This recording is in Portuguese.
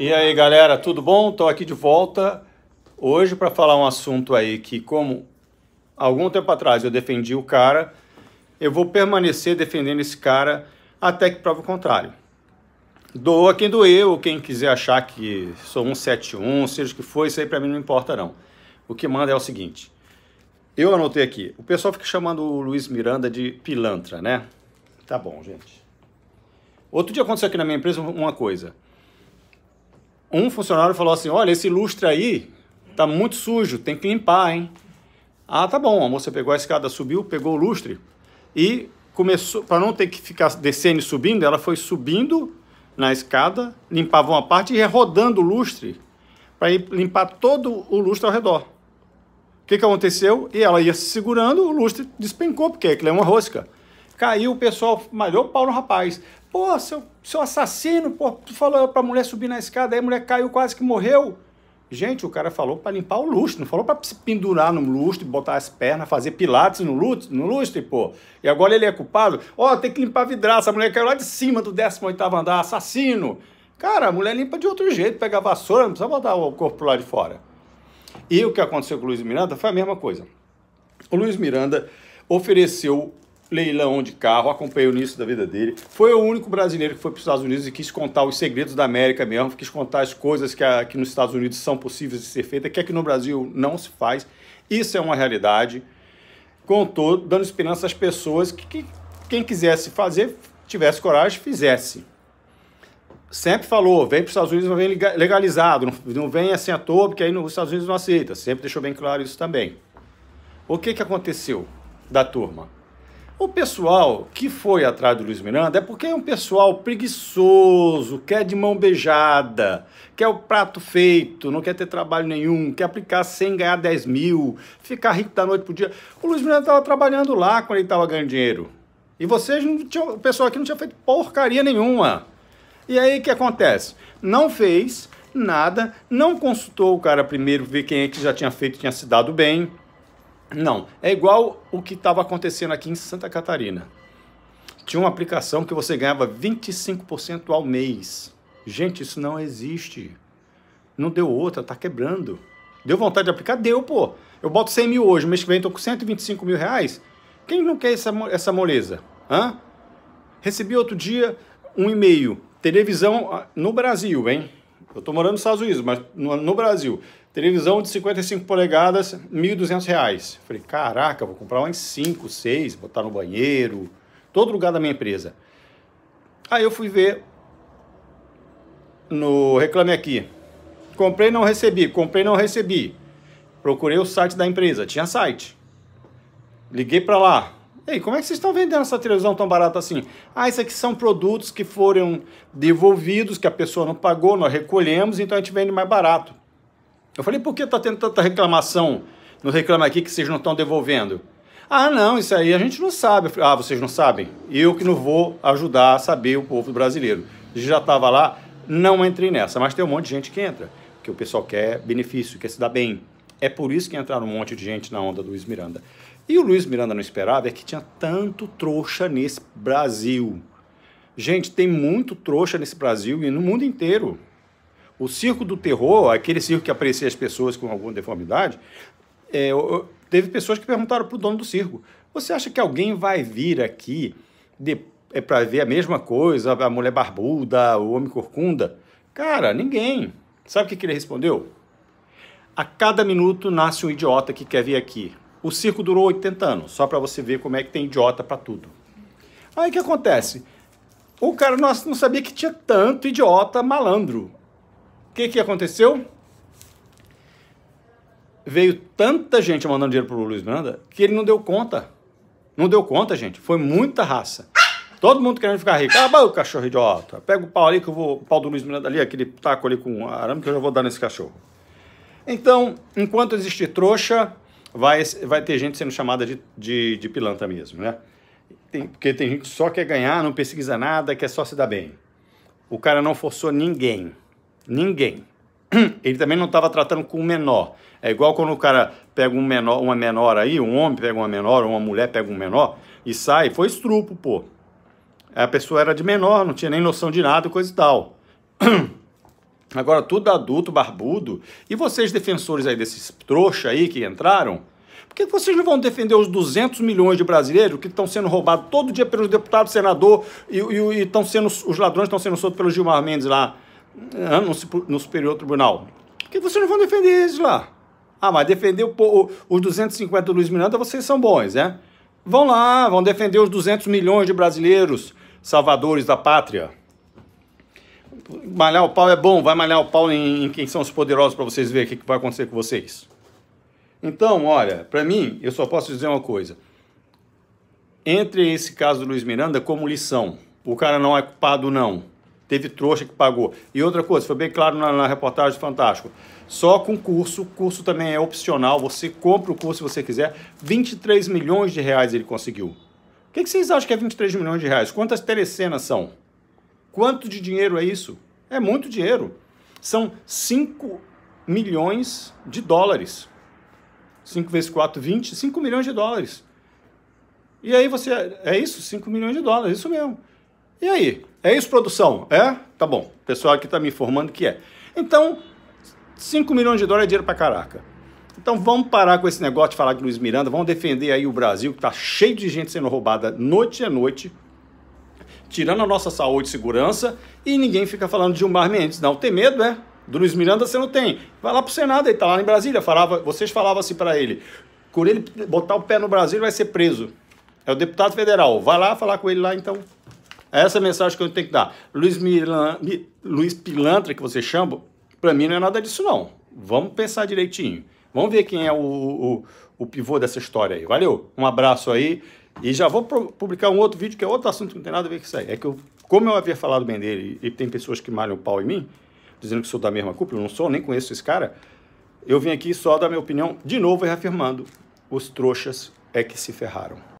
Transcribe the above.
E aí, galera, tudo bom? Estou aqui de volta hoje para falar um assunto aí que, como algum tempo atrás eu defendi o cara, eu vou permanecer defendendo esse cara até que prova o contrário. Doa quem doeu, quem quiser achar que sou 171, seja o que for, isso aí para mim não importa não. O que manda é o seguinte, eu anotei aqui, o pessoal fica chamando o Luiz Miranda de pilantra, né? Tá bom, gente. Outro dia aconteceu aqui na minha empresa uma coisa. Um funcionário falou assim, olha, esse lustre aí tá muito sujo, tem que limpar, hein? Ah, tá bom. A moça pegou a escada, subiu, pegou o lustre e começou, para não ter que ficar descendo e subindo, ela foi subindo na escada, limpava uma parte e ia rodando o lustre para limpar todo o lustre ao redor. O que, que aconteceu? E ela ia se segurando, o lustre despencou, porque aquilo é uma rosca. Caiu, o pessoal malhou o pau no rapaz. Pô, seu, seu assassino, pô, tu falou pra mulher subir na escada, aí a mulher caiu, quase que morreu. Gente, o cara falou para limpar o lustre, não falou para se pendurar no lustre, botar as pernas, fazer pilates no lustre, no lustre, pô. E agora ele é culpado? Ó, oh, tem que limpar a vidraça, a mulher caiu lá de cima do 18 andar, assassino. Cara, a mulher limpa de outro jeito, pega a vassoura, não precisa botar o corpo lá de fora. E o que aconteceu com o Luiz Miranda foi a mesma coisa. O Luiz Miranda ofereceu leilão de carro, acompanhei o início da vida dele. Foi o único brasileiro que foi para os Estados Unidos e quis contar os segredos da América mesmo, quis contar as coisas que aqui nos Estados Unidos são possíveis de ser feitas, que aqui no Brasil não se faz. Isso é uma realidade. Contou, dando esperança às pessoas que, que quem quisesse fazer, tivesse coragem, fizesse. Sempre falou, vem para os Estados Unidos, não vem legalizado, não, não vem assim à toa, porque aí nos Estados Unidos não aceita. Sempre deixou bem claro isso também. O que, que aconteceu da turma? O pessoal que foi atrás do Luiz Miranda é porque é um pessoal preguiçoso, quer de mão beijada, quer o prato feito, não quer ter trabalho nenhum, quer aplicar sem ganhar 10 mil, ficar rico da noite pro dia. O Luiz Miranda estava trabalhando lá quando ele estava ganhando dinheiro. E vocês não tinham, o pessoal aqui não tinha feito porcaria nenhuma. E aí o que acontece? Não fez nada, não consultou o cara primeiro, ver quem é que já tinha feito, tinha se dado bem não, é igual o que estava acontecendo aqui em Santa Catarina. Tinha uma aplicação que você ganhava 25% ao mês. Gente, isso não existe. Não deu outra, tá quebrando. Deu vontade de aplicar? Deu, pô. Eu boto 100 mil hoje, mês que vem estou com 125 mil reais. Quem não quer essa, essa moleza? Hã? Recebi outro dia um e-mail. Televisão ah, no Brasil, hein? Eu estou morando nos Estados Unidos, mas no, no Brasil. Televisão de 55 polegadas, R$ 1.200. Falei, caraca, vou comprar umas 5, 6, botar no banheiro, todo lugar da minha empresa. Aí eu fui ver no Reclame Aqui. Comprei, não recebi. Comprei, não recebi. Procurei o site da empresa. Tinha site. Liguei para lá. Ei, como é que vocês estão vendendo essa televisão tão barata assim? Ah, isso aqui são produtos que foram devolvidos, que a pessoa não pagou, nós recolhemos, então a gente vende mais barato. Eu falei, por que está tendo tanta reclamação no Reclama Aqui que vocês não estão devolvendo? Ah, não, isso aí a gente não sabe. Falei, ah, vocês não sabem? Eu que não vou ajudar a saber o povo brasileiro. Já estava lá, não entrei nessa, mas tem um monte de gente que entra, que o pessoal quer benefício, quer se dar bem. É por isso que entraram um monte de gente na onda do Luiz Miranda. E o Luiz Miranda não esperava é que tinha tanto trouxa nesse Brasil. Gente, tem muito trouxa nesse Brasil e no mundo inteiro. O circo do terror, aquele circo que aprecia as pessoas com alguma deformidade, é, teve pessoas que perguntaram para o dono do circo: você acha que alguém vai vir aqui é, para ver a mesma coisa, a mulher barbuda, o homem corcunda? Cara, ninguém. Sabe o que, que ele respondeu? A cada minuto nasce um idiota que quer vir aqui. O circo durou 80 anos, só para você ver como é que tem idiota para tudo. Aí o que acontece? O cara não sabia que tinha tanto idiota malandro. O que, que aconteceu? Veio tanta gente mandando dinheiro pro Luiz Miranda que ele não deu conta. Não deu conta, gente. Foi muita raça. Todo mundo querendo ficar rico. Ah, o cachorro idiota. Pega o pau ali que eu vou. O pau do Luiz Miranda ali, aquele taco ali com arame que eu já vou dar nesse cachorro. Então, enquanto existir trouxa, vai, vai ter gente sendo chamada de, de, de pilantra mesmo, né? Tem, porque tem gente que só quer ganhar, não pesquisa nada, quer só se dar bem. O cara não forçou ninguém. Ninguém. Ele também não estava tratando com o menor. É igual quando o cara pega um menor, uma menor aí, um homem pega uma menor, uma mulher pega um menor e sai, foi estrupo, pô. A pessoa era de menor, não tinha nem noção de nada, coisa e tal. Agora, tudo adulto, barbudo. E vocês, defensores aí desses trouxa aí que entraram, por que vocês não vão defender os 200 milhões de brasileiros que estão sendo roubados todo dia pelos deputados, senador e, e, e sendo, os ladrões estão sendo soltos pelo Gilmar Mendes lá no, no Superior Tribunal? Por que vocês não vão defender eles lá? Ah, mas defender o, o, os 250 do Luiz Miranda, vocês são bons, né? Vão lá, vão defender os 200 milhões de brasileiros salvadores da pátria. Malhar o pau é bom, vai malhar o pau em, em quem são os poderosos para vocês verem o que, que vai acontecer com vocês. Então, olha, para mim, eu só posso dizer uma coisa. Entre esse caso do Luiz Miranda como lição, o cara não é culpado, não. Teve trouxa que pagou. E outra coisa, foi bem claro na, na reportagem do Fantástico. Só com curso, curso também é opcional, você compra o curso se você quiser. 23 milhões de reais ele conseguiu. O que, que vocês acham que é 23 milhões de reais? Quantas telecenas são? Quanto de dinheiro é isso? É muito dinheiro. São 5 milhões de dólares. 5 vezes 4, 20, 5 milhões de dólares. E aí você. É isso? 5 milhões de dólares, isso mesmo. E aí? É isso, produção? É? Tá bom. O pessoal aqui está me informando que é. Então, 5 milhões de dólares é dinheiro pra caraca. Então vamos parar com esse negócio de falar de Luiz Miranda, vamos defender aí o Brasil, que está cheio de gente sendo roubada noite a noite tirando a nossa saúde e segurança, e ninguém fica falando de Gilmar Mendes. Não, tem medo, é? Do Luiz Miranda você não tem. Vai lá pro Senado, ele tá lá em Brasília, falava, vocês falavam assim para ele, por ele botar o pé no Brasil, ele vai ser preso. É o deputado federal. Vai lá falar com ele lá, então. É essa mensagem que eu tenho que dar. Luiz, Milan, Luiz Pilantra, que você chama, para mim não é nada disso, não. Vamos pensar direitinho. Vamos ver quem é o, o, o pivô dessa história aí. Valeu, um abraço aí. E já vou publicar um outro vídeo que é outro assunto que não tem nada a ver com isso aí. É que eu, como eu havia falado bem dele e tem pessoas que malham o pau em mim, dizendo que sou da mesma culpa, eu não sou, nem conheço esse cara, eu vim aqui só dar minha opinião de novo reafirmando: os trouxas é que se ferraram.